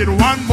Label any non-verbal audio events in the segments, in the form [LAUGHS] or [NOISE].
celebrate one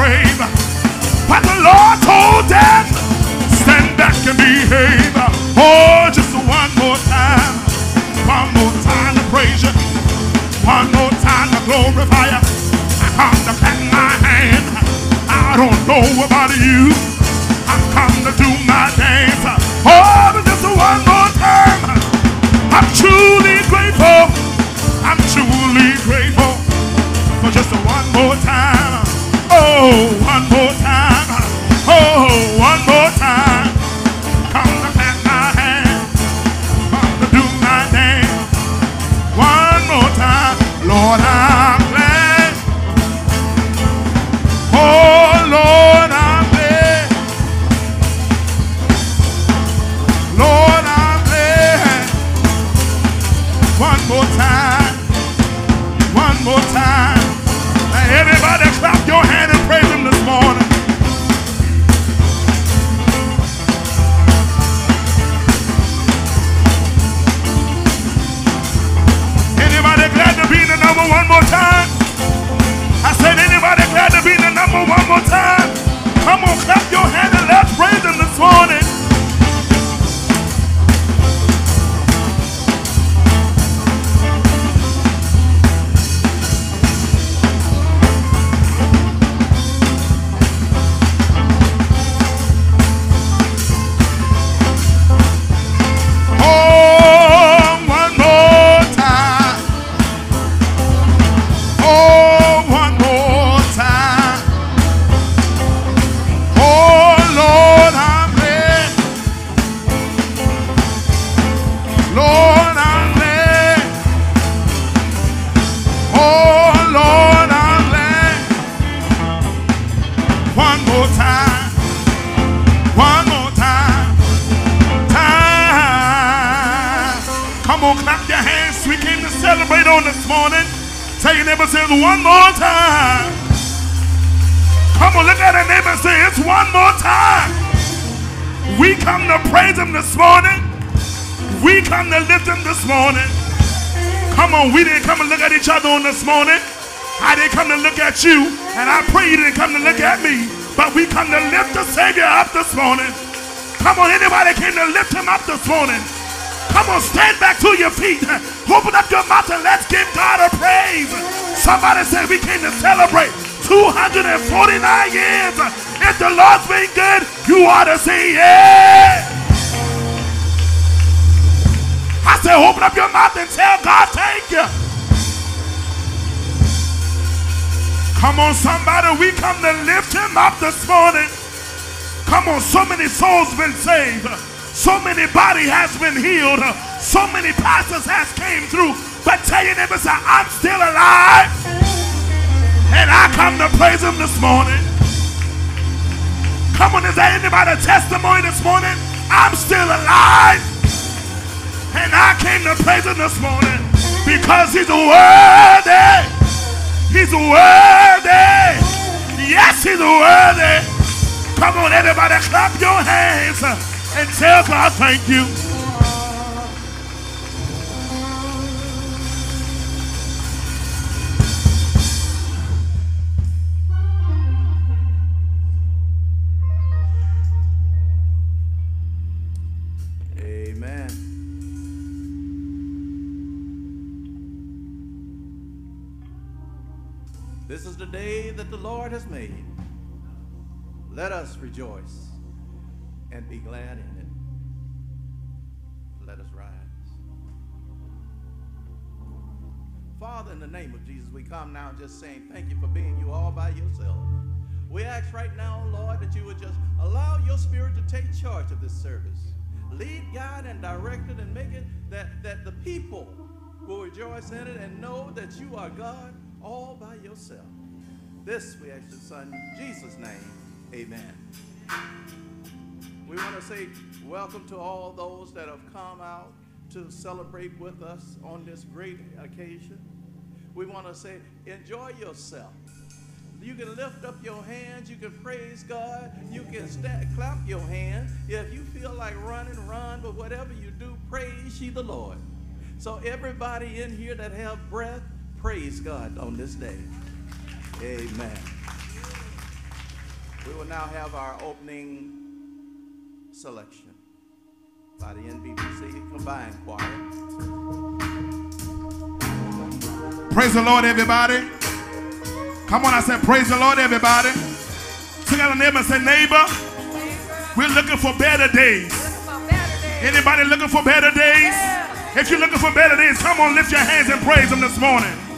grave. But the Lord told death, stand back and behave. Oh, just one more time. One more time to praise you. One more time to glorify you. I come to clap my hand. I don't know about you. I come to do my dance. Oh, but just one more time. I'm truly grateful. I'm truly grateful for just one one more come to lift him this morning. Come on, we didn't come to look at each other on this morning. I didn't come to look at you, and I pray you didn't come to look at me. But we come to lift the Savior up this morning. Come on, anybody came to lift him up this morning? Come on, stand back to your feet. Open up your mouth and let's give God a praise. Somebody said we came to celebrate 249 years. If the Lord's been good, you ought to say yeah. I said open up your mouth and tell God thank you. Come on, somebody, we come to lift him up this morning. Come on, so many souls been saved. So many body has been healed. So many pastors has came through. But tell your say, I'm still alive. And I come to praise him this morning. Come on, is there anybody testimony this morning? I'm still alive. And I came to praise him this morning because he's worthy. He's worthy. Yes, he's worthy. Come on, everybody, clap your hands and tell God thank you. That the Lord has made. Let us rejoice and be glad in it. Let us rise. Father, in the name of Jesus, we come now just saying thank you for being you all by yourself. We ask right now, Lord, that you would just allow your spirit to take charge of this service. Lead, guide, and direct it and make it that, that the people will rejoice in it and know that you are God all by yourself. This we ask your son, in Jesus' name. Amen. We want to say welcome to all those that have come out to celebrate with us on this great occasion. We want to say enjoy yourself. You can lift up your hands. You can praise God. You can stand, clap your hands. If you feel like running, run. But whatever you do, praise ye the Lord. So everybody in here that have breath, praise God on this day. Amen. We will now have our opening selection by the NBBC Combined Choir. Praise the Lord, everybody. Come on, I said, praise the Lord, everybody. Look at a neighbor and say, neighbor, we're looking for better days. Anybody looking for better days? If you're looking for better days, come on, lift your hands and praise Him this morning.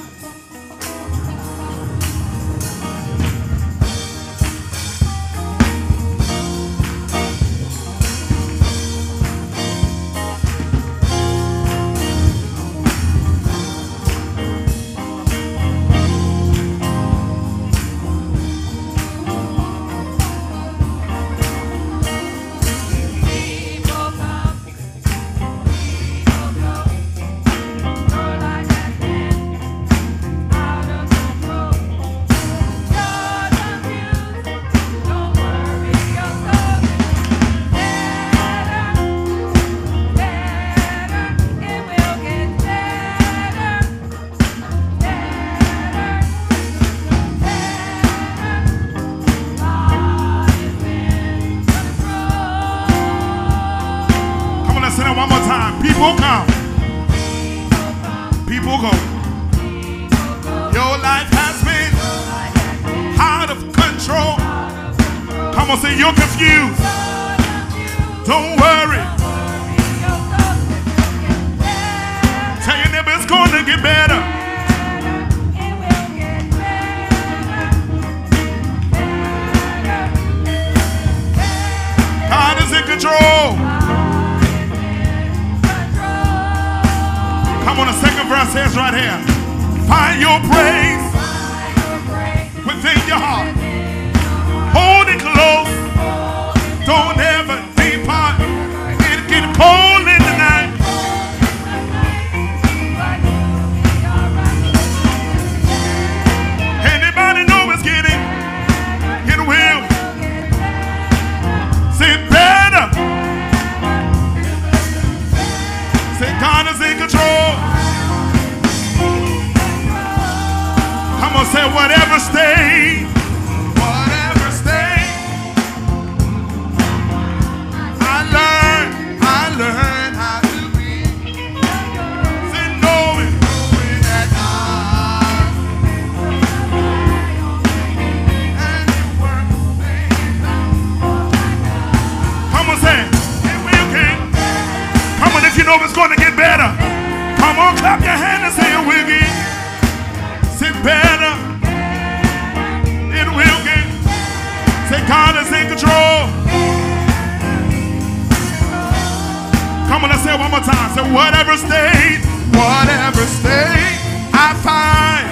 It one more time. Say whatever state, whatever state I find.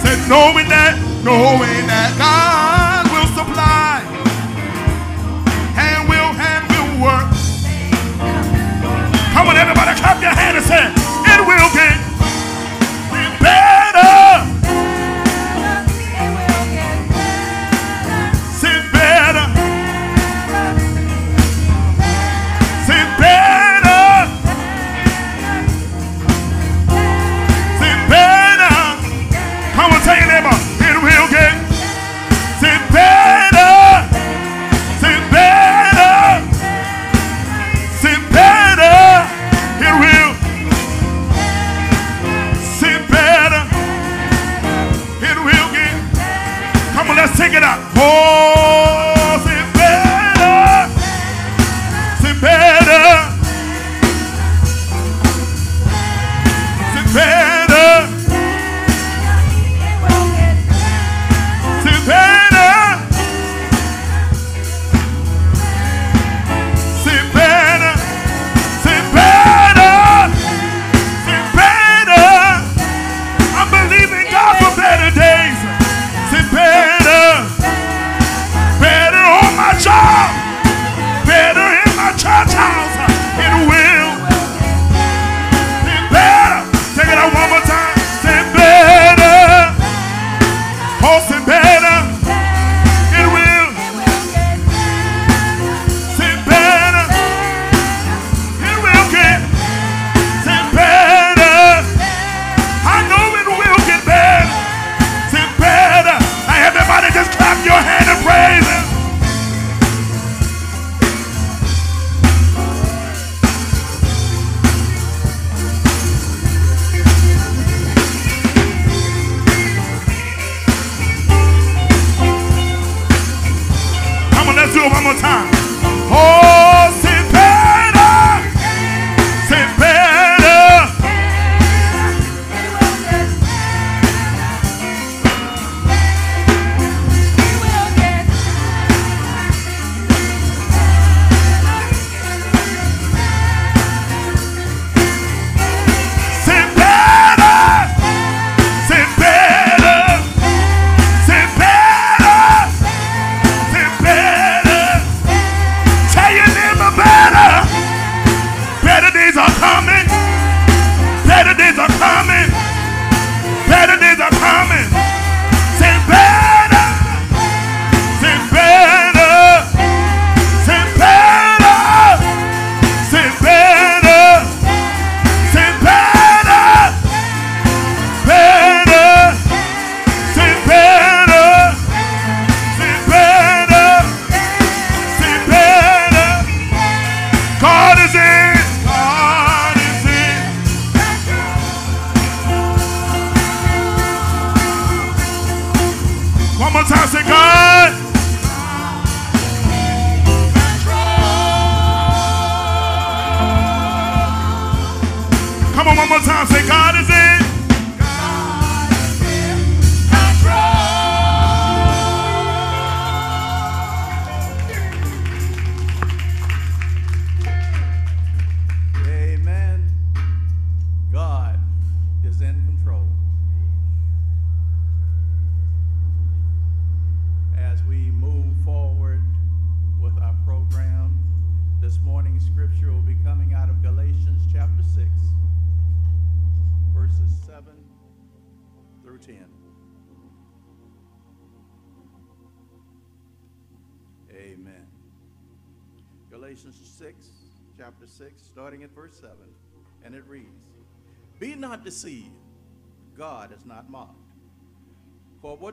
Say knowing that, knowing that God will supply and will and will work. Come on, everybody, clap your hand and say, it will get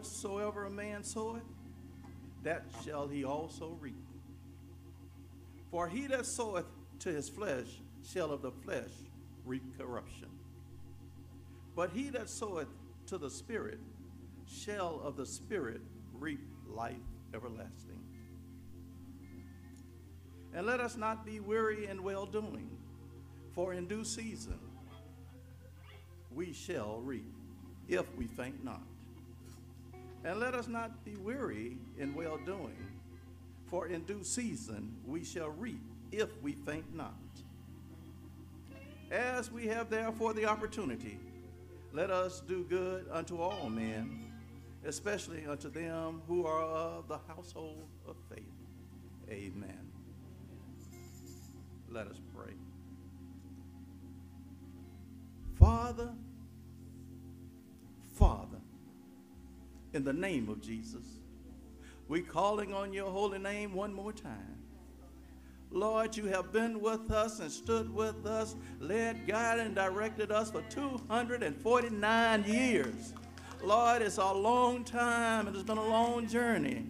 whatsoever a man soweth, that shall he also reap. For he that soweth to his flesh shall of the flesh reap corruption. But he that soweth to the Spirit shall of the Spirit reap life everlasting. And let us not be weary in well doing, for in due season we shall reap, if we faint not. And let us not be weary in well doing, for in due season we shall reap, if we faint not. As we have therefore the opportunity, let us do good unto all men, especially unto them who are of the household of faith. Amen. Let us pray. Father, in the name of Jesus, we calling on your holy name one more time. Lord, you have been with us and stood with us, led, guided, and directed us for 249 years. Lord, it's a long time and it's been a long journey.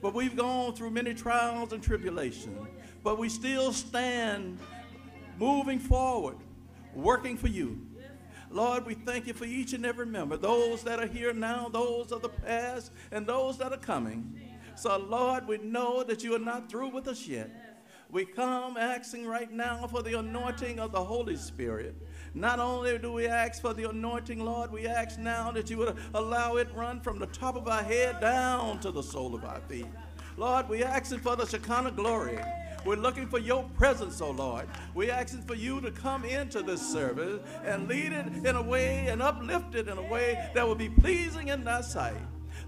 But we've gone through many trials and tribulations. But we still stand moving forward, working for you. Lord, we thank you for each and every member, those that are here now, those of the past, and those that are coming. So, Lord, we know that you are not through with us yet. We come asking right now for the anointing of the Holy Spirit. Not only do we ask for the anointing, Lord, we ask now that you would allow it run from the top of our head down to the sole of our feet. Lord, we asking for the Shekinah glory. We're looking for your presence, oh Lord. We're asking for you to come into this service and lead it in a way and uplift it in a way that will be pleasing in thy sight.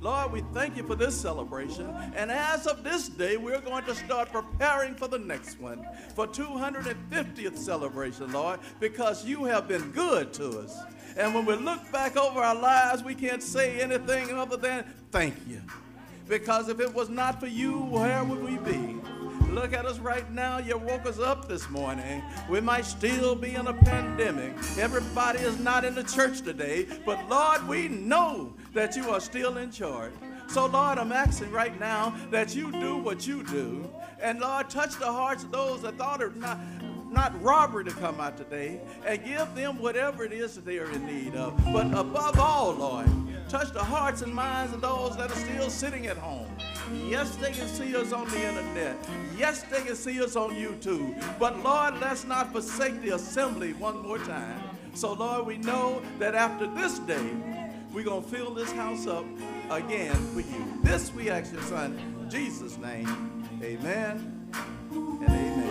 Lord, we thank you for this celebration. And as of this day, we're going to start preparing for the next one, for 250th celebration, Lord, because you have been good to us. And when we look back over our lives, we can't say anything other than thank you. Because if it was not for you, where would we be? Look at us right now. You woke us up this morning. We might still be in a pandemic. Everybody is not in the church today. But Lord, we know that you are still in charge. So, Lord, I'm asking right now that you do what you do. And Lord, touch the hearts of those that thought it not not robbery to come out today, and give them whatever it is that they are in need of. But above all, Lord, touch the hearts and minds of those that are still sitting at home. Yes, they can see us on the internet. Yes, they can see us on YouTube. But Lord, let's not forsake the assembly one more time. So, Lord, we know that after this day, we're going to fill this house up again for you. This we ask your son, Jesus' name. Amen and amen.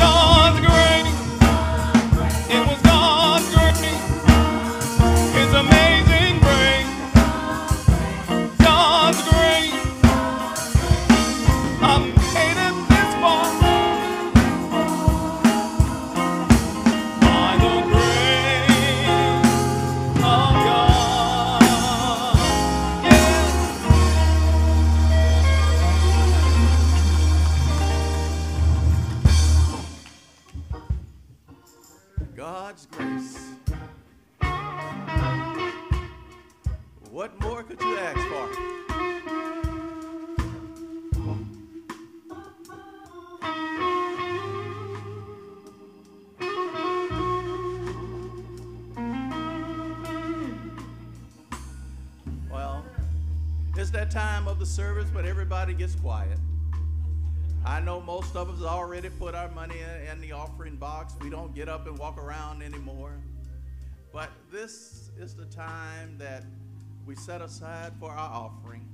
of the service but everybody gets quiet. I know most of us already put our money in, the offering box. We don't get up and walk around anymore. But this is the time that we set aside for our offering.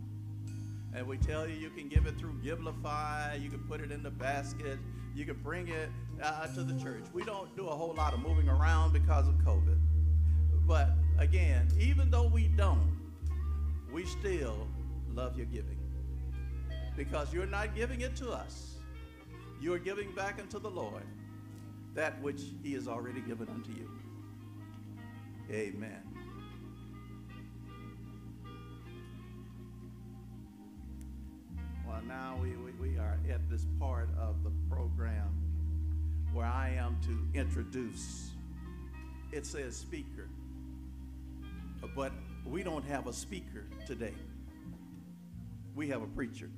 And we tell you you can give it through Givelify, you can put it in the basket, you can bring it uh, to the church. We don't do a whole lot of moving around because of COVID. But again, even though we don't, we still love your giving. Because you're not giving it to us, you're giving back unto the Lord that which He has already given unto you. Amen. Well, now we, we, we are at this part of the program where I am to introduce. It says speaker, but we don't have a speaker today. We have a preacher.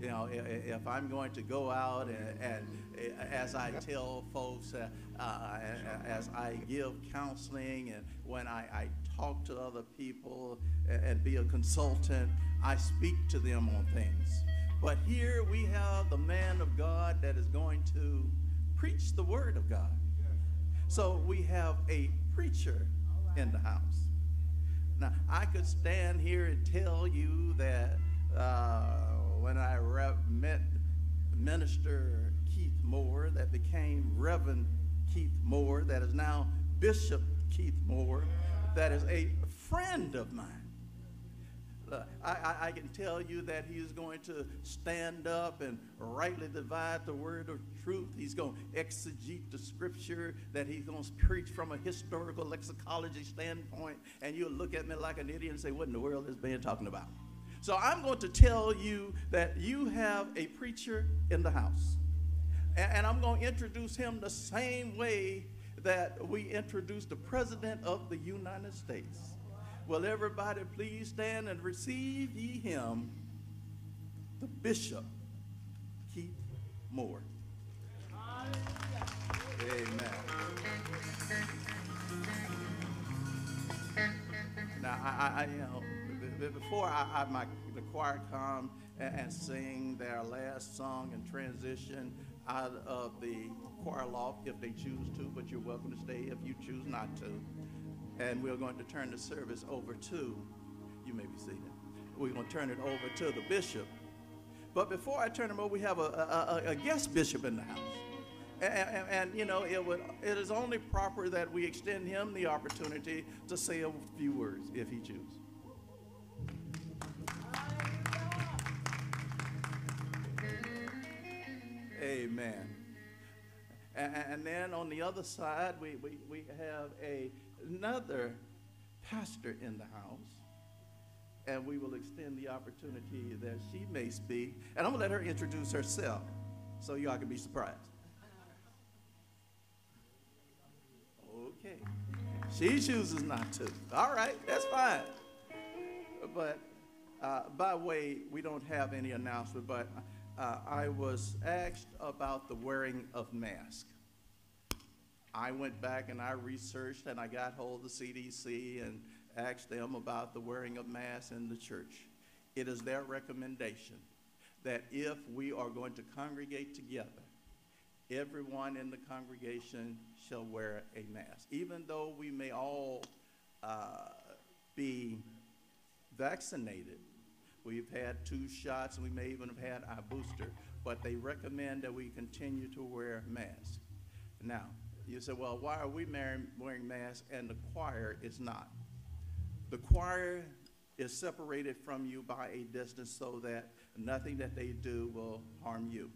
You know, if I'm going to go out and, and uh, as I tell folks, uh, uh, as I give counseling and when I, I talk to other people and, and be a consultant, I speak to them on things. But here we have the man of God that is going to preach the word of God. So we have a preacher in the house. Now, I could stand here and tell you that uh, when I met Minister Keith Moore, that became Reverend Keith Moore, that is now Bishop Keith Moore, that is a friend of mine. Uh, look, I, I, can tell you that he is going to stand up and rightly divide the word of truth. He's going to exegete the scripture, that he's going to preach from a historical lexicology standpoint, and you'll look at me like an idiot and say, What in the world is man talking about? So I'm going to tell you that you have a preacher in the house. And, and I'm going to introduce him the same way that we introduced the President of the United States. Will everybody please stand and receive ye him, the Bishop Keith Moore. Amen. Now, I, I, you know, before I, I my the choir come and, and sing their last song and transition out of the choir loft if they choose to, but you're welcome to stay if you choose not to. And we're going to turn the service over to, you may be seated. We're going to turn it over to the bishop. But before I turn him over, we have a, a, a- guest bishop in the house. And, and, and, you know, it, would, it is only proper that we extend him the opportunity to say a few words if he chooses. Amen. And, and then on the other side, we, we, we have a, another pastor in the house. And we will extend the opportunity that she may speak. And I'm going to let her introduce herself so y'all can be surprised. Okay. She chooses not to. All right, that's fine. But uh, by the way, we don't have any announcement, but uh, I was asked about the wearing of masks. I went back and I researched and I got hold of the CDC and asked them about the wearing of masks in the church. It is their recommendation that if we are going to congregate together, everyone in the congregation shall wear a mask. Even though we may all uh, be vaccinated, we've had two shots, and we may even have had our booster, but they recommend that we continue to wear masks. Now, you say, well, why are we wearing, masks and the choir is not? The choir is separated from you by a distance so that nothing that they do will harm you.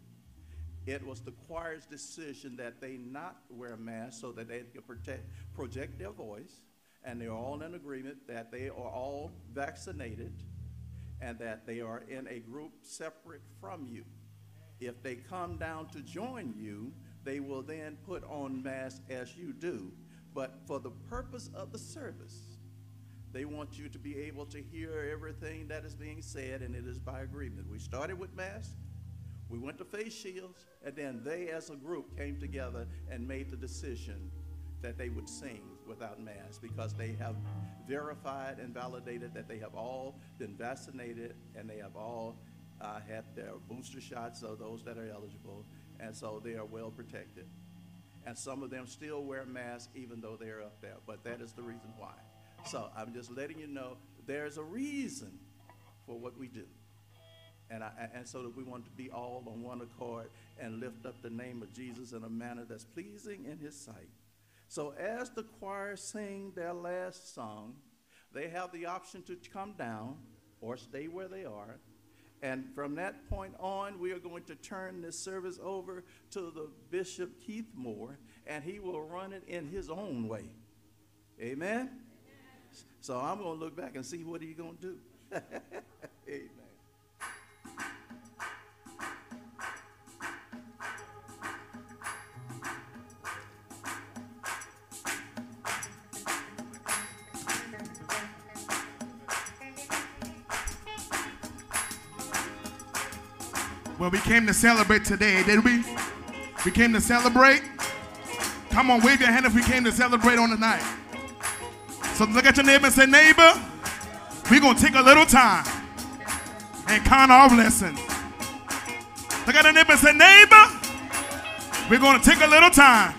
It was the choir's decision that they not wear masks so that they could protect, project their voice, and they're all in agreement that they are all vaccinated and that they are in a group separate from you. If they come down to join you, they will then put on masks as you do. But for the purpose of the service, they want you to be able to hear everything that is being said, and it is by agreement. We started with masks, we went to face shields, and then they, as a group, came together and made the decision that they would sing without masks because they have verified and validated that they have all been vaccinated and they have all uh, had their booster shots, so those that are eligible, and so they are well protected. And some of them still wear masks even though they're up there, but that is the reason why. So I'm just letting you know there's a reason for what we do. And, I, and so that we want to be all on one accord and lift up the name of Jesus in a manner that's pleasing in his sight. So as the choir sing their last song, they have the option to come down or stay where they are. And from that point on, we are going to turn this service over to the Bishop Keith Moore, and he will run it in his own way. Amen? So I'm going to look back and see what he's going to do. [LAUGHS] Amen. Well, we came to celebrate today, did we? We came to celebrate. Come on, wave your hand if we came to celebrate on the night. So look at your neighbor and say, neighbor, we're going to take a little time and count our blessings. Look at the neighbor and say, neighbor, we're going to take a little time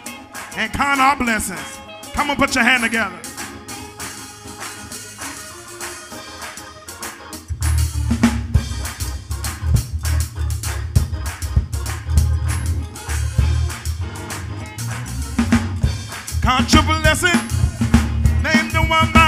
and count our blessings. Come on, put your hand together. Your blessing. Name by one.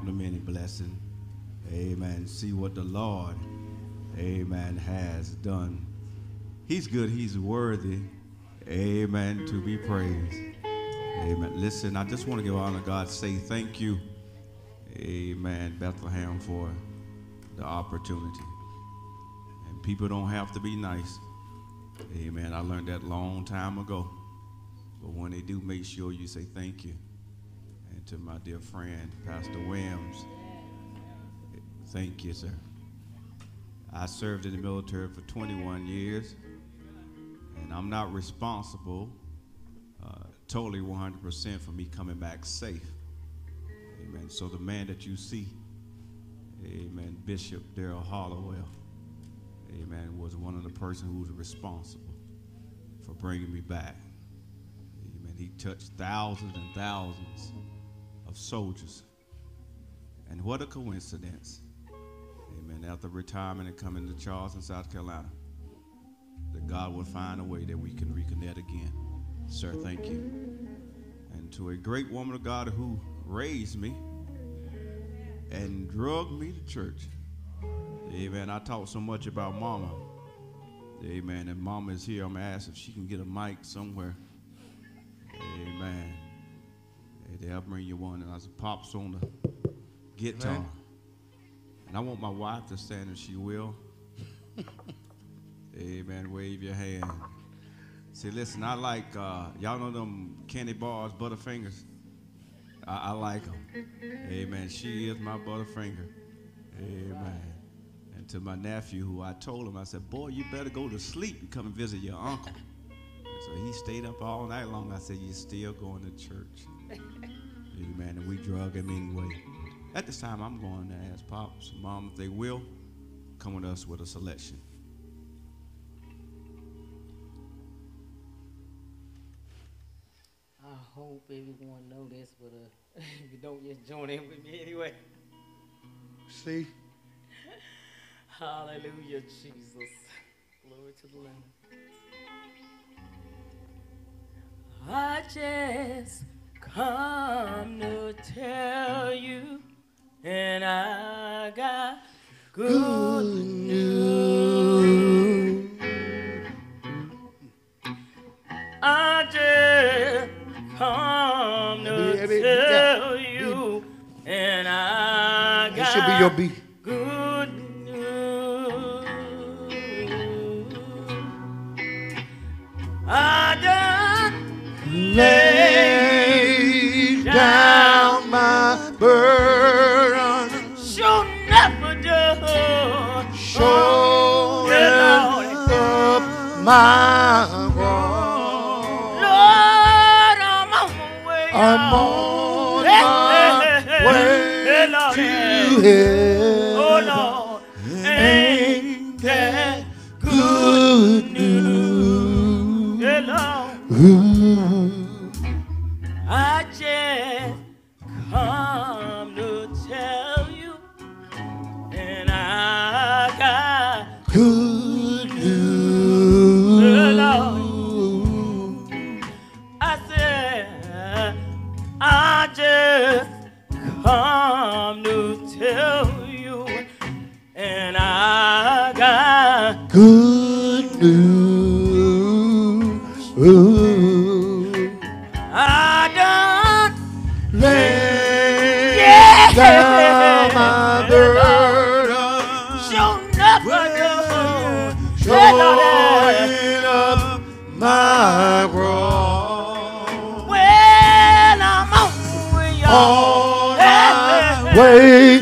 complimenting blessing. Amen. See what the Lord, amen, has done. He's good. He's worthy. Amen. To be praised. Amen. Listen, I just want to give honor to God. Say thank you. Amen. Bethlehem for the opportunity. And people don't have to be nice. Amen. I learned that long time ago. But when they do, make sure you say thank you to my dear friend, Pastor Williams. Thank you, sir. I served in the military for 21 years, and I'm not responsible uh, totally 100% for me coming back safe. Amen. So the man that you see, amen, Bishop Darrell Hollowell, amen, was one of the persons who was responsible for bringing me back. Amen. He touched thousands and thousands of soldiers. And what a coincidence. Amen. After retirement and coming to Charleston, South Carolina, that God will find a way that we can reconnect again. Sir, thank you. And to a great woman of God who raised me and drug me to church. Amen. I talk so much about mama. Amen. And mama is here. I'm going to ask if she can get a mic somewhere. Amen. Hey, they'll bring you one. And I said, Pops on the guitar. Amen. And I want my wife to stand if she will. [LAUGHS] Amen. Wave your hand. See, listen, I like, uh, y'all know them candy bars, Butterfingers? I, I like them. Amen. She is my Butterfinger. Amen. And to my nephew, who I told him, I said, Boy, you better go to sleep and come and visit your uncle. So he stayed up all night long. I said, You're still going to church. Amen. And we drug him anyway. At this time, I'm going to ask Pops, Mom, if they will, come with us with a selection. I hope everyone know this, but uh, [LAUGHS] if you don't, just join in with me anyway. See? [LAUGHS] Hallelujah, Jesus. Glory to the Lamb. I just come to tell you, and I got good news. I just come to tell you, and I got It should be your beat. good news. I done Lay burden, sure never done. showing up my wrong. Lord, I'm on my way. I'm on my way to. Oh heaven. Lord, ain't that Good news. Ooh. Good news. Ooh. I done Lay Yeah. down my burden, shown up door. showing up my wrong. Well, I'm on. On my way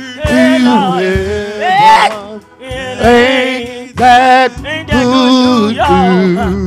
good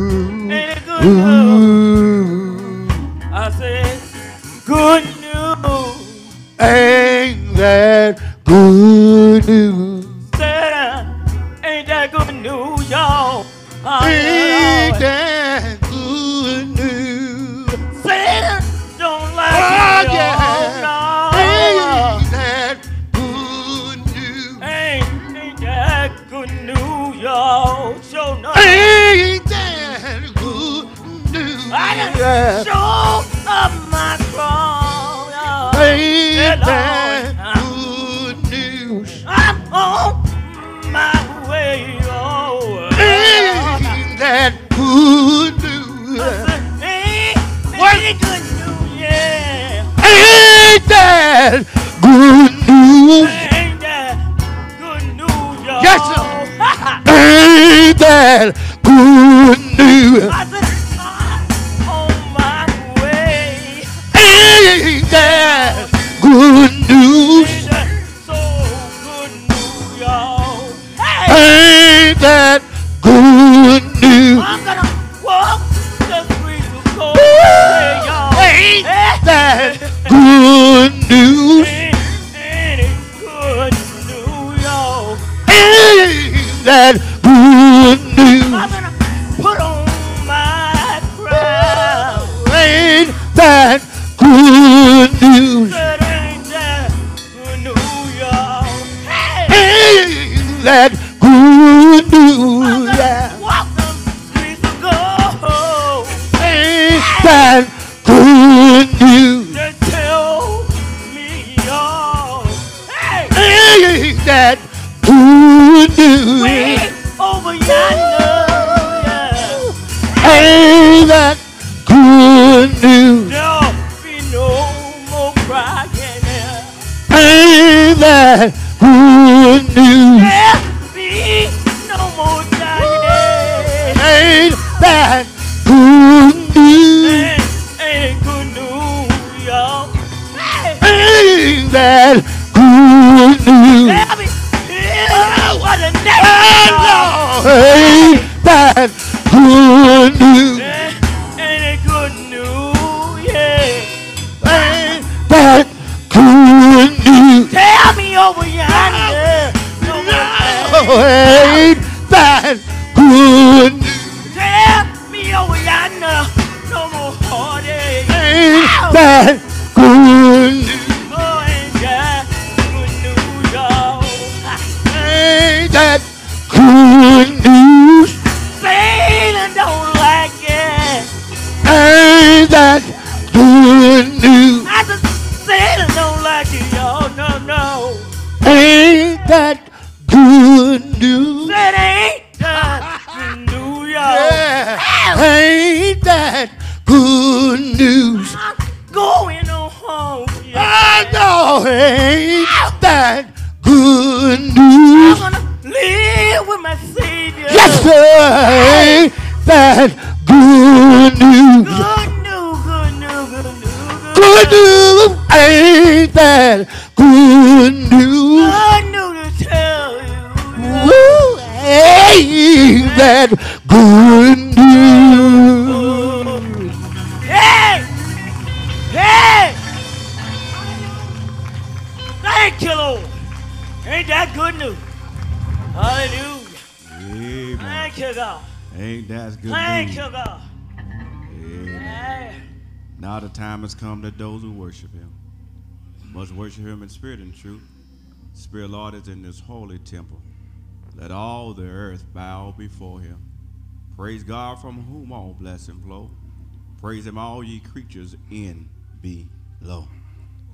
that good news? There'll be yeah, what a name. Ain't that good news? Ain't, ain't it good news, yeah. Ain't that good news? Tell me over yonder. No more Oh, ain't that good news? Tell me over yonder. No more heartache. Ain't that worship him in spirit and truth. Spirit Lord is in this holy temple. Let all the earth bow before him. Praise God from whom all blessing flow. Praise him all ye creatures in below.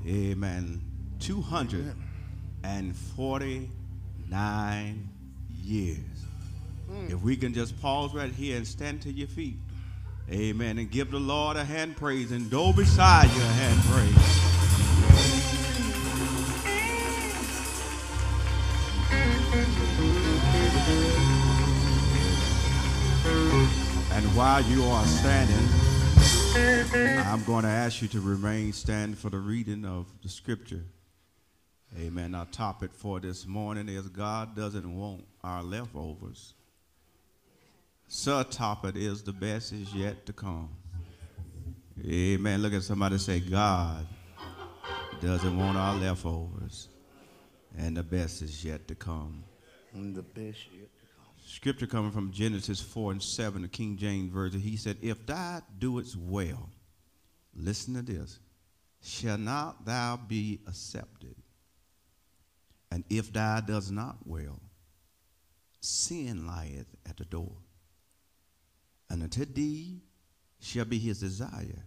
Amen. 249 years. Hmm. If we can just pause right here and stand to your feet. Amen. And give the Lord a hand praise and go beside you a hand praise. While you are standing, I'm going to ask you to remain standing for the reading of the scripture. Amen. Our topic for this morning is God doesn't want our leftovers. Subtopic is the best is yet to come. Amen. Look at somebody say, God doesn't want our leftovers, and the best is yet to come. And the best yet. Scripture coming from Genesis 4 and 7, the King James Version. He said, If thou doest well, listen to this, shall not thou be accepted? And if thou does not well, sin lieth at the door. And unto thee shall be his desire,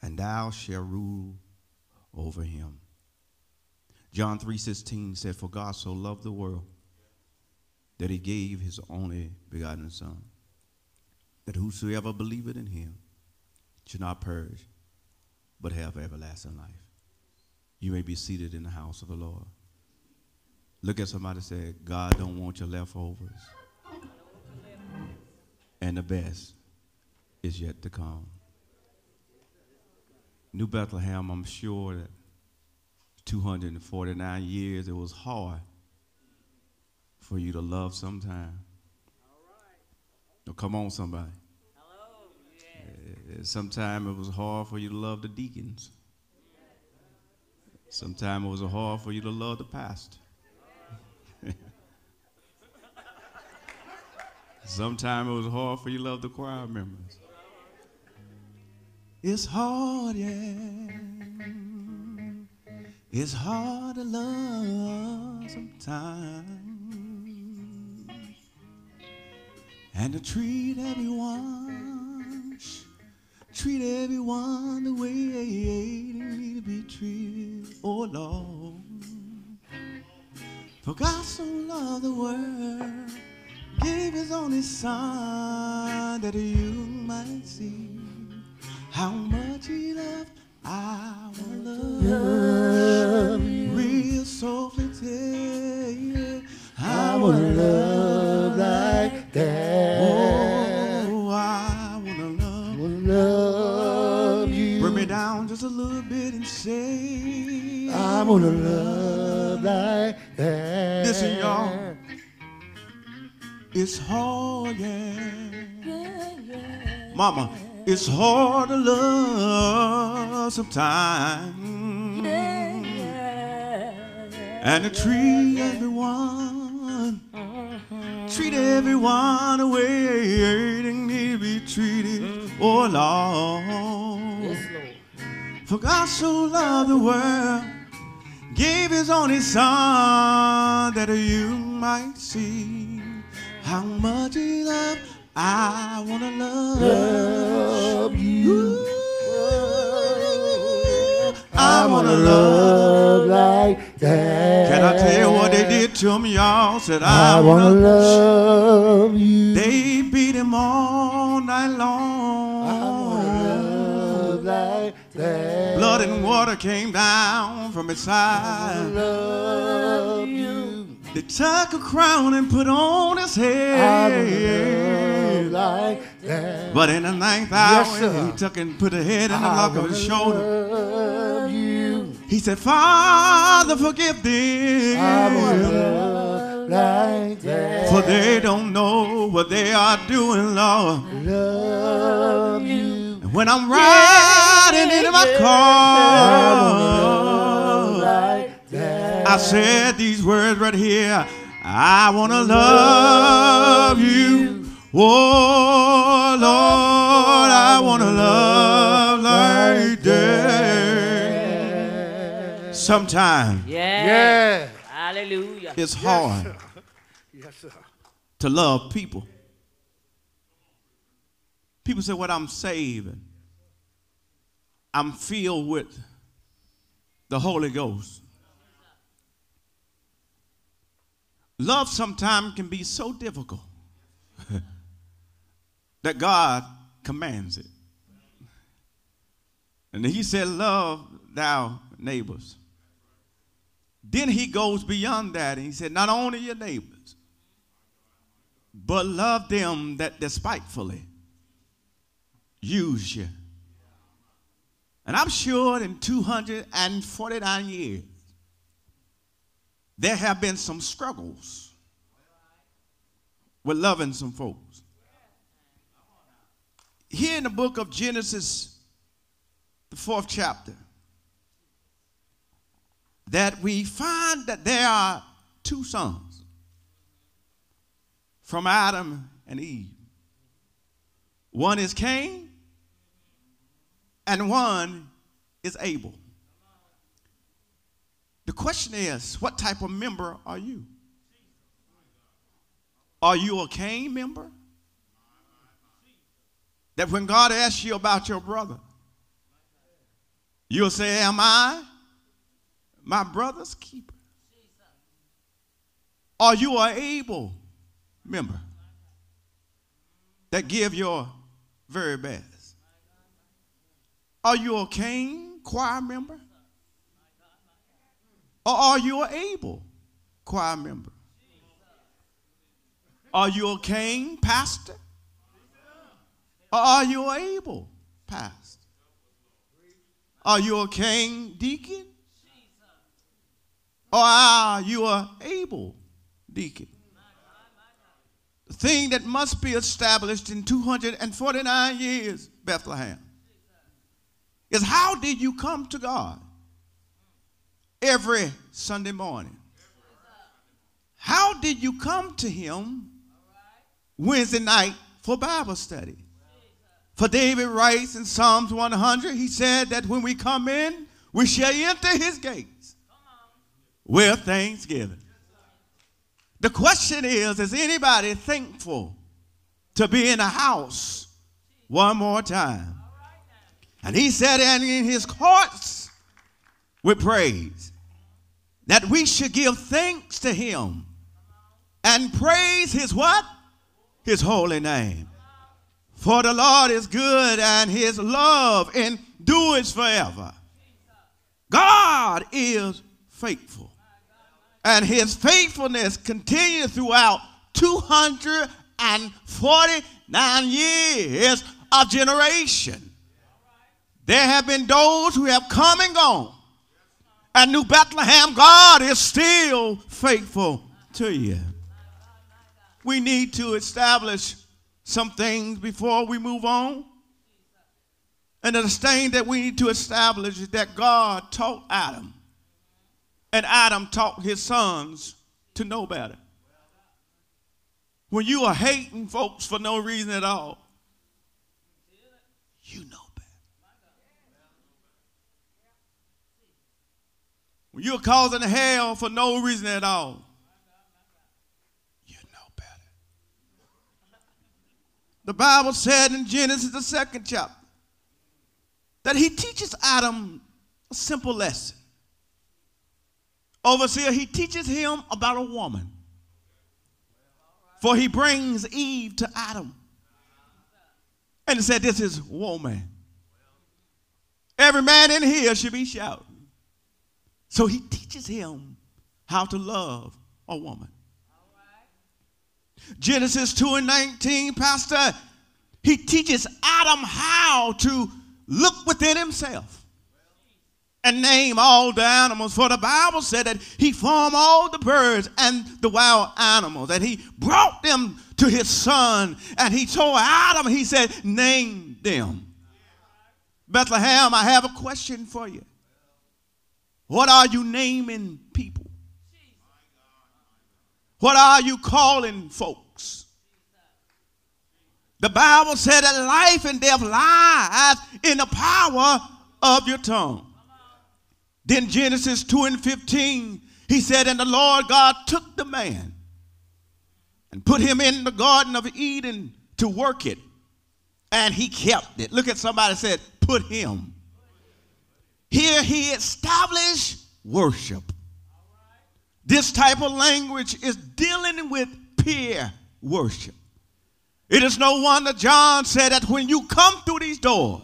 and thou shalt rule over him. John 3:16 said, For God so loved the world that he gave his only begotten Son, that whosoever believeth in him should not perish, but have everlasting life. You may be seated in the house of the Lord. Look at somebody say, God don't want your leftovers. And the best is yet to come. New Bethlehem, I'm sure that 249 years, it was hard for you to love sometime. Oh, come on, somebody. Sometimes it was hard for you to love the deacons. Sometimes it was hard for you to love the pastor. [LAUGHS] Sometimes it was hard for you to love the choir members. It's hard, yeah. It's hard to love sometimes. And to treat everyone, treat everyone the way they need to be treated. Oh Lord. For God so loved the world, gave his only son that you might see how much he loved I love you. Real softly tell you I wanna love that. Oh, I wanna love, wanna love you. Bring me down just a little bit and say I wanna love like that. Listen, y'all. It's hard, yeah. Mama, it's hard to love sometimes. And to treat everyone, treat everyone the way they need to be treated. Mm. Oh Lord. For God so loved the world, gave his only son that you might see how much he loved. I wanna love, you. I wanna love like that. Can I tell you what they did to him, y'all? Said I, wanna, love you. They beat him all night long. I wanna love like that. Blood and water came down from his side. love you. They took a crown and put on his head. like that. But in the ninth hour, yes, he took and put a head in the lock of his shoulder. He said, Father, forgive them. Like For they don't know what they are doing, Lord. Love you. And when I'm riding yeah, in my yeah. car. Like I said these words right here. I want to love you. Oh, Lord, I want to love like that. Sometimes. Yeah. yeah. Hallelujah. It's hard yes, yes, sir. to love people. People say, What well, I'm saving. I'm filled with the Holy Ghost. Love sometimes can be so difficult [LAUGHS] that God commands it. And he said, Love thou neighbors. Then he goes beyond that and he said, Not only your neighbors, but love them that despitefully use you. And I'm sure in 249 years, there have been some struggles with loving some folks. Here in the book of Genesis, the fourth chapter, that we find that there are two sons from Adam and Eve. One is Cain, and one is Abel. The question is, what type of member are you? Are you a Cain member? That when God asks you about your brother, you'll say, Am I my brother's keeper? Are you an Abel member that give your very best? Are you a Cain choir member? Or are you an Abel choir member? Are you a Cain pastor? Or are you an Abel pastor? Are you a Cain deacon? Or are you a Abel deacon? The thing that must be established in 249 years, Bethlehem, is how did you come to God? every Sunday morning. How did you come to him Wednesday night for Bible study. For David writes in Psalms 100, he said that when we come in, we shall enter his gates with thanksgiving. The question is Is anybody thankful to be in the house one more time? And he said, And in his courts with praise, that we should give thanks to him and praise his what? His holy name. For the Lord is good and his love endures forever. God is faithful. And his faithfulness continued throughout 249 years of generation. There have been those who have come and gone. And New Bethlehem, God is still faithful to you. We need to establish some things before we move on. And the thing that we need to establish is that God taught Adam, and Adam taught his sons to know better. When you are hating folks for no reason at all, you know better. When you're causing hell for no reason at all, you know better. The Bible said in Genesis, the second chapter, that he teaches Adam a simple lesson. Overseer, he teaches him about a woman. For he brings Eve to Adam. And he said, This is woman. Every man in here should be shouting. So he teaches him how to love a woman. Genesis 2 and 19, Pastor, he teaches Adam how to look within himself and name all the animals. For the Bible said that he formed all the birds and the wild animals, and he brought them to his son, and he told Adam, he said, Name them. Bethlehem, I have a question for you. What are you naming people? What are you calling folks? The Bible said that life and death lies in the power of your tongue. Then Genesis 2 and 15, he said, And the Lord God took the man and put him in the Garden of Eden to work it. And he kept it. Look at somebody said, Put him. Here he established worship. This type of language is dealing with peer worship. It is no wonder John said that when you come through these doors,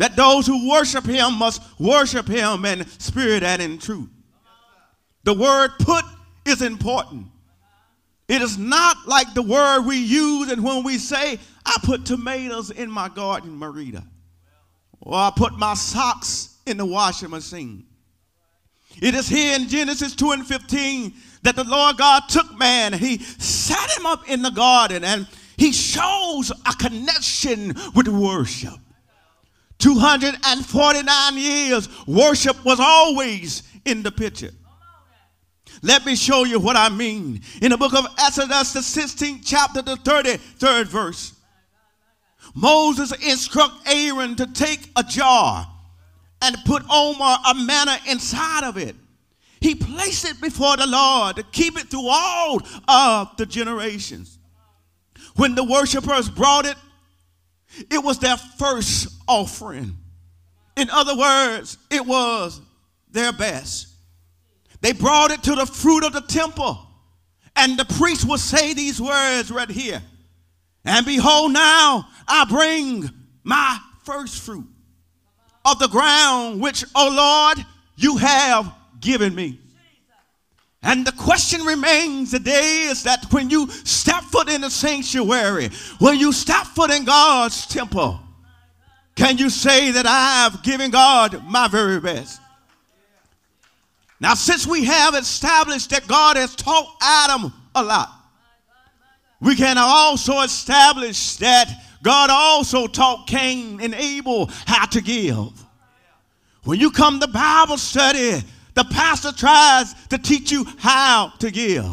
that those who worship him must worship him in spirit and in truth. The word put is important. It is not like the word we use and when we say, I put tomatoes in my garden, Marita, or I put my socks in the washing machine. It is here in Genesis 2 and 15 that the Lord God took man he sat him up in the garden and he shows a connection with worship. 249 years, worship was always in the picture. Let me show you what I mean. In the book of Exodus, the 16th chapter, the 33rd verse, Moses instruct Aaron to take a jar and put omer a manna inside of it. He placed it before the Lord to keep it through all of the generations. When the worshipers brought it, it was their first offering. In other words, it was their best. They brought it to the fruit of the temple, and the priest would say these words right here. And behold, now I bring my first fruit of the ground which, O Lord, you have given me. And the question remains today is that when you step foot in the sanctuary, when you step foot in God's temple, can you say that I have given God my very best? Now, since we have established that God has taught Adam a lot, we can also establish that God also taught Cain and Abel how to give. When you come to Bible study, the pastor tries to teach you how to give.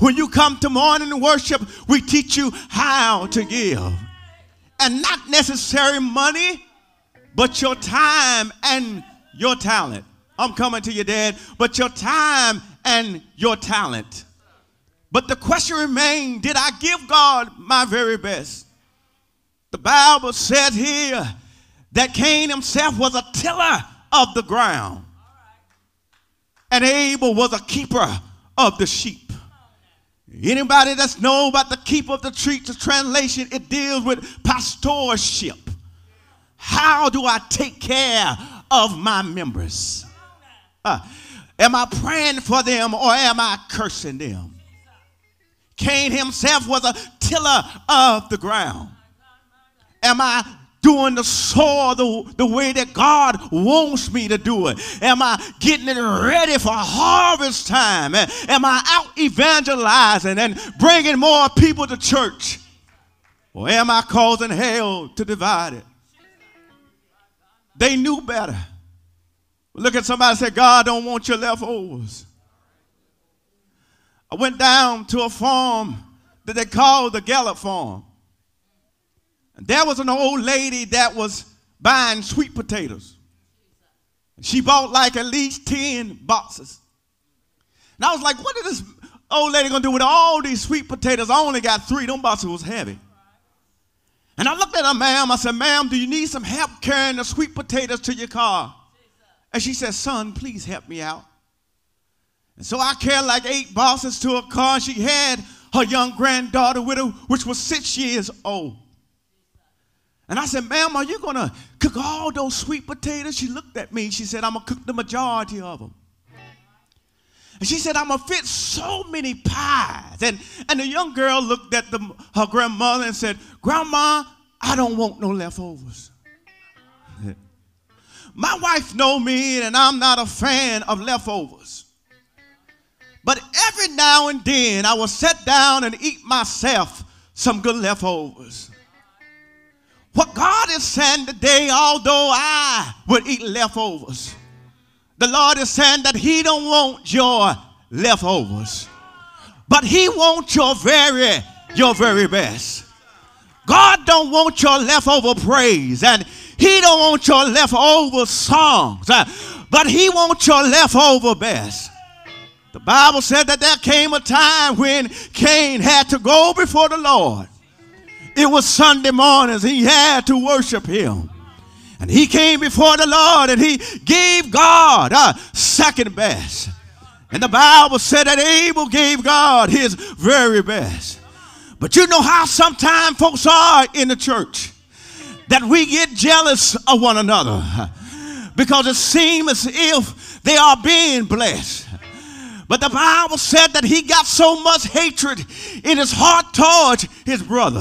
when you come to morning worship, we teach you how to give. And not necessary money, but your time and your talent. I'm coming to you, Dad, but your time and your talent. But the question remained did I give God my very best? The Bible said here that Cain himself was a tiller of the ground, and Abel was a keeper of the sheep. Anybody that's know about the keeper of the tree, the translation, it deals with pastorship. How do I take care of my members? Uh, am I praying for them or am I cursing them? Cain himself was a tiller of the ground. Am I doing the soil the, the way that God wants me to do it? Am I getting it ready for harvest time? Am I out evangelizing and bringing more people to church? Or am I causing hell to divide it? They knew better. Look at somebody say, God don't want your leftovers. I went down to a farm that they called the Gallup Farm. And there was an old lady that was buying sweet potatoes. She bought like at least 10 boxes. And I was like, what is this old lady gonna do with all these sweet potatoes? I only got three, them boxes was heavy. And I looked at her, ma'am, I said, ma'am, do you need some help carrying the sweet potatoes to your car? And she said, son, please help me out. And so I carried like eight boxes to her car. She had her young granddaughter with her, which was six years old. And I said, ma'am, are you going to cook all those sweet potatoes? She looked at me. She said, I'm going to cook the majority of them. And she said, I'm going to fit so many pies. And, and the young girl looked at the, her grandmother and said, Grandma, I don't want no leftovers. [LAUGHS] My wife know me and I'm not a fan of leftovers. But every now and then I will sit down and eat myself some good leftovers. What God is saying today, although I would eat leftovers, the Lord is saying that He don't want your leftovers, but He wants your very, your very best. God don't want your leftover praise, and He don't want your leftover songs, uh, but He wants your leftover best. The Bible said that there came a time when Cain had to go before the Lord. It was Sunday mornings. He had to worship him. And he came before the Lord and he gave God a second best. And the Bible said that Abel gave God his very best. But you know how sometimes folks are in the church that we get jealous of one another because it seems as if they are being blessed. But the Bible said that he got so much hatred in his heart towards his brother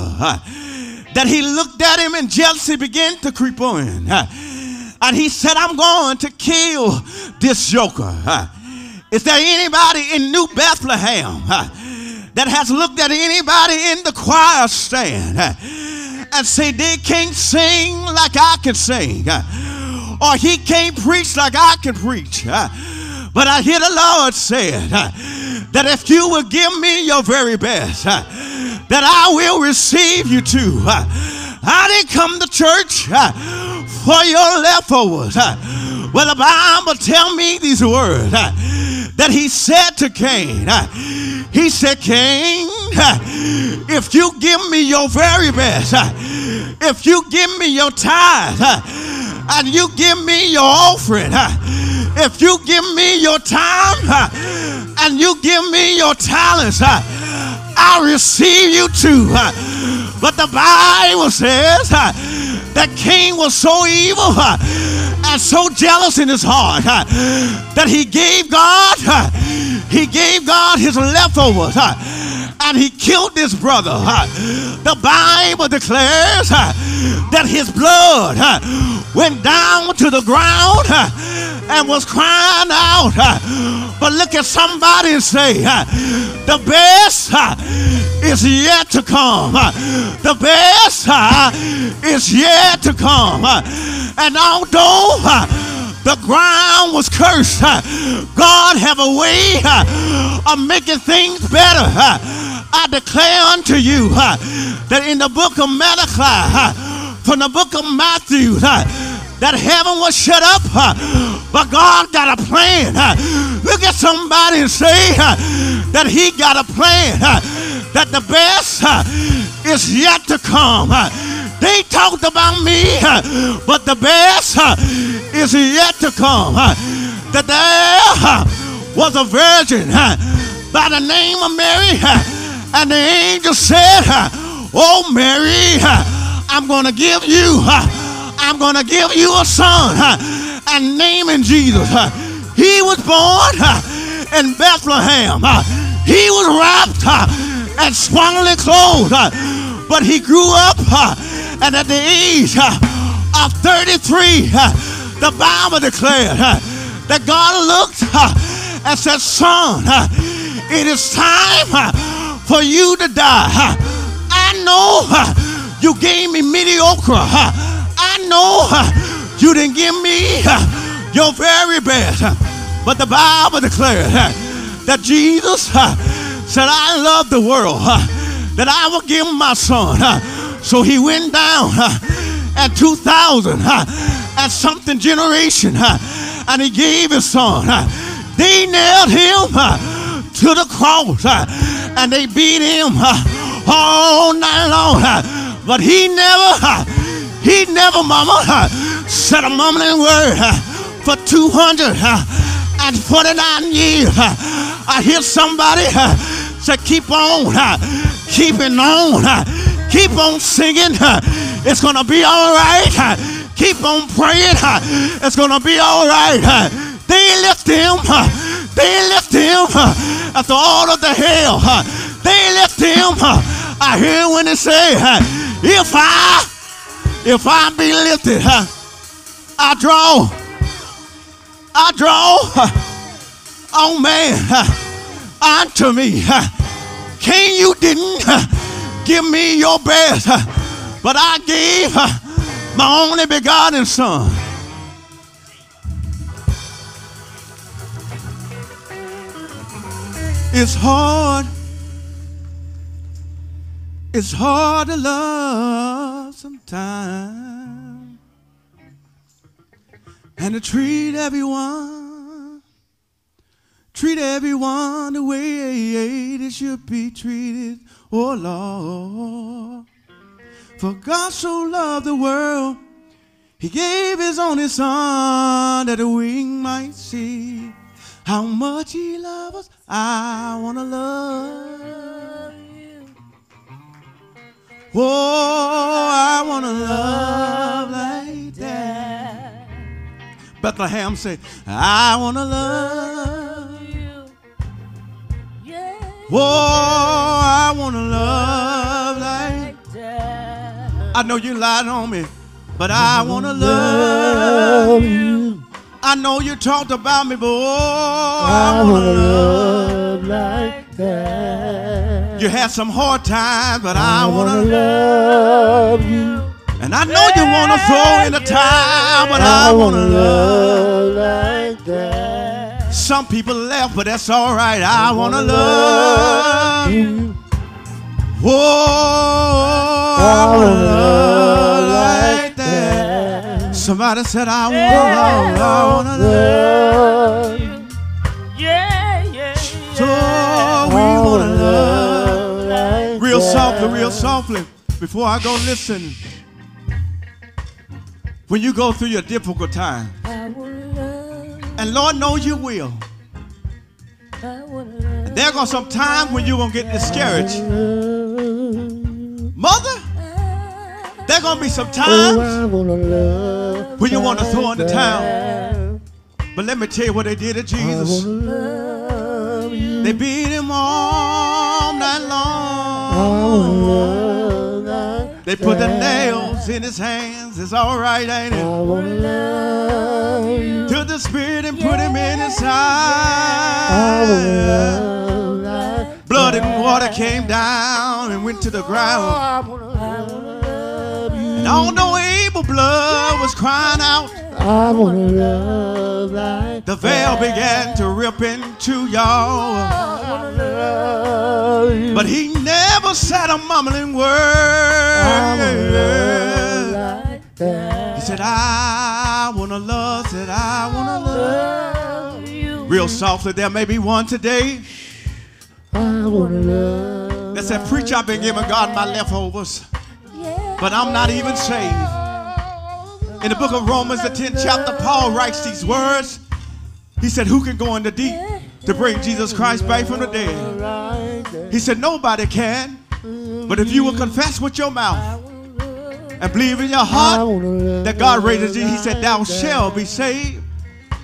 that he looked at him and jealousy began to creep on. And he said, I'm going to kill this joker. Is there anybody in New Bethlehem that has looked at anybody in the choir stand and say they can't sing like I can sing? Or he can't preach like I can preach? But I hear the Lord uh, that if you will give me your very best, that I will receive you too. Uh, I didn't come to church uh, for your leftovers. Uh, well, the Bible tell me these words uh, that he said to Cain. He said, Cain, if you give me your very best, if you give me your tithe, and you give me your offering, if you give me your time and you give me your talents, I'll receive you too. But the Bible says that Cain was so evil and so jealous in his heart that he gave God, he gave God his leftovers and he killed his brother. The Bible declares that his blood went down to the ground and was crying out. But look at somebody and say, the best is yet to come. The best is yet to come. And although the ground was cursed. God have a way of making things better. I declare unto you that in the book of Malachi, from the book of Matthew, that heaven was shut up, but God got a plan. Look at somebody and say that He got a plan, that the best is yet to come. They talked about me, but the best is yet to come. That there was a virgin by the name of Mary, and the angel said, Oh, Mary, I'm going to give you, I'm going to give you a son, and name him Jesus. uh. He was born uh, in Bethlehem. uh. He was wrapped uh, and swaddling clothes, uh, but he grew up, uh, and at the age uh, of 33, uh, the Bible declared that God looked and said, Son, it is time for you to die. I know you gave me mediocre. I know you didn't give me [LAUGHS] your very best. But the Bible declared [LAUGHS] that Jesus [LAUGHS] said, I love the world, that I will give my son. So he went down at 2000 at something generation and he gave his son. They nailed him to the cross and they beat him all night long. But he never, he never, mama, said a mumbling word uh, for 249 years. uh, I hear somebody uh, say, keep on, uh, keeping on, uh, keep on singing. uh, It's gonna be all right. uh, Keep on praying. uh, It's gonna be all right. uh, They lift him. uh, They lift him uh, after all of the hell. uh, They lift him. uh, I hear when they say, uh, if I, if I be lifted, uh, I draw, I draw, [LAUGHS] oh man, [LAUGHS] unto me. [LAUGHS] King, you didn't give me your best, but I gave my only begotten son. It's hard. It's hard to love sometimes and to treat everyone, treat everyone the way they should be treated. Oh Lord, for God so loved the world, He gave His only Son that we might see how much He loves us. I wanna love you. Oh, I wanna love like. Bethlehem say, I wanna love you. Oh, I wanna love like that. I know you lied on me, but I wanna love you. I know you talked about me, but oh, I wanna love like that. You had some hard times, but I wanna love you. And I know you wanna throw in the towel, but I wanna love. like that. Some people left, but that's all right. I wanna love. You. Whoa, I wanna love like that. Somebody said I wanna love, I wanna love. Love you. Yeah, yeah, So we wanna love. like Real that. softly, real softly. Before I go listen. When you go through your difficult time, I wanna love. and Lord knows you will. Love. There are some time when you're gonna get discouraged. Mother, there gonna be some Oh, times when you want to throw in the towel. But let me tell you what they did to Jesus. wanna love you. They beat him all night long. Wanna love like They put the nails in his hands. It's all right, ain't I it? wanna love you. To the spirit and put him in his I side. Blood and water came down and went to the ground. I wanna love you. And although Abel blood was crying out, I wanna love like The veil began to rip into y'all. I wanna love you. But he never said a mumbling I wanna love word. like that. He said, I wanna love, said, I wanna love. Love you. Real softly, there may be one today I wanna love. that said, Preacher, I've been giving God my leftovers, but I'm not even saved. In the book of Romans, the 10th chapter, Paul writes these words. He said, Who can go in the deep to bring Jesus Christ back from the dead? He said, Nobody can. But if you will confess with your mouth and believe in your heart that God raised you, he said, Thou shalt be saved.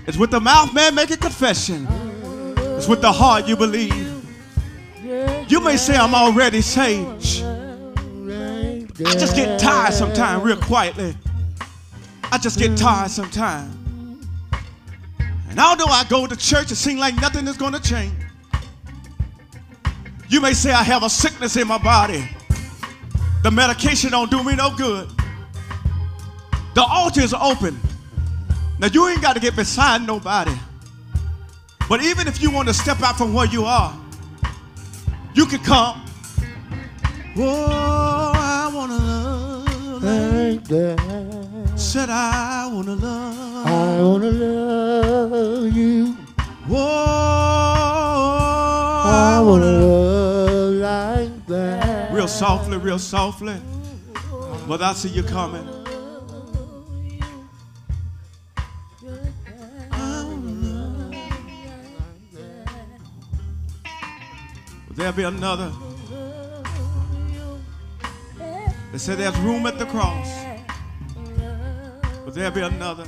It's with the mouth man make a confession. It's with the heart you believe. You may say, I'm already saved. I just get tired sometimes, real quietly. I just get tired sometimes. And although I go to church, it seems like nothing is going to change. You may say I have a sickness in my body. The medication don't do me no good. The altar is open. Now you ain't got to get beside nobody. But even if you want to step out from where you are, you can come. Oh, I wanna love. Like that. Said I wanna love. I wanna love you. Whoa. I wanna love like that. Real softly, real softly. But I see you coming. There'll there be another? They said there's room at the cross. Will there be another?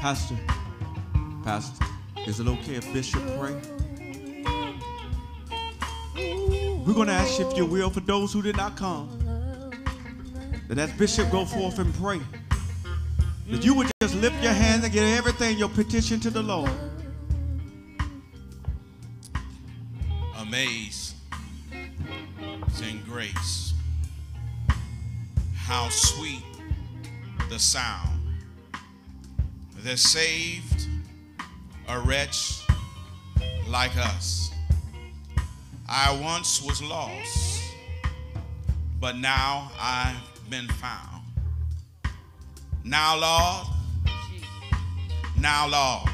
Pastor, Pastor, is it okay if Bishop pray? We're going to ask if you will for those who did not come. That as Bishop go forth and pray, that you would just lift your hands and get everything, your petition to the Lord. Amaze in grace. How sweet the sound that saved a wretch like us. I once was lost, but now I've been found. Now, Lord, now, Lord,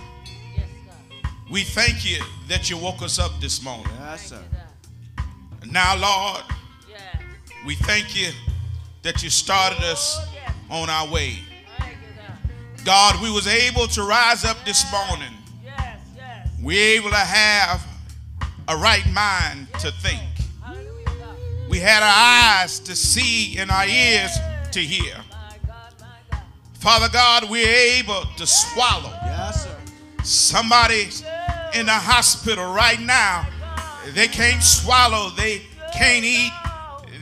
we thank you that you woke us up this morning. Yes, sir. Now, Lord, we thank you that you started us on our way. God, we was able to rise up this morning. We able to have a right mind to think. We had our eyes to see and our ears to hear. Father God, we're able to swallow. Yes, sir. Somebody in the hospital right now, they can't swallow, they can't eat,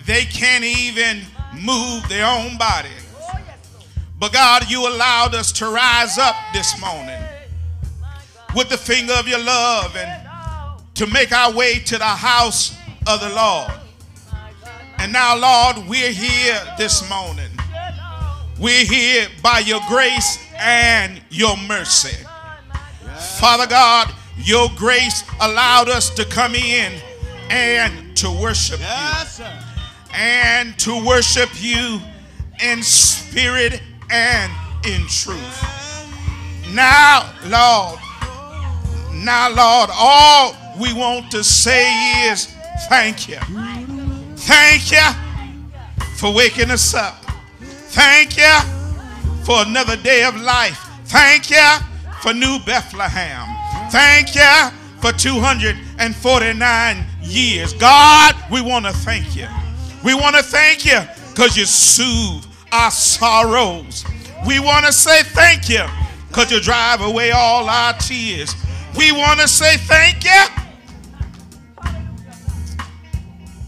they can't even move their own body. But God, you allowed us to rise up this morning with the finger of your love and to make our way to the house of the Lord. And now, Lord, we're here this morning. We're here by your grace and your mercy. Father God, your grace allowed us to come in and to worship you and to worship you in spirit and in truth. Now, Lord, now, Lord, all we want to say is thank you. Thank you for waking us up. Thank you for another day of life. Thank you for New Bethlehem. Thank you for 249 years. God, we want to thank you. We want to thank you because you soothe our sorrows. We want to say thank you because you drive away all our tears. We want to say thank you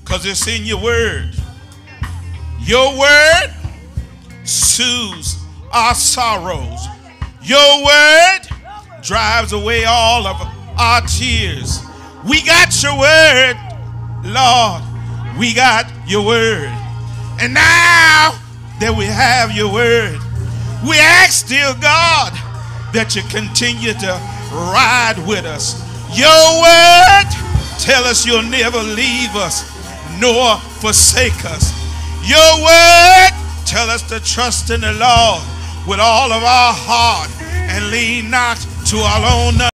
because it's in your word. Your word soothes our sorrows. Your word drives away all of our tears. We got your word, Lord. We got your word. And now that we have your word, we ask, dear God, that you continue to ride with us. Your word tell us you'll never leave us nor forsake us. Your word tell us to trust in the Lord with all of our heart and lean not to our own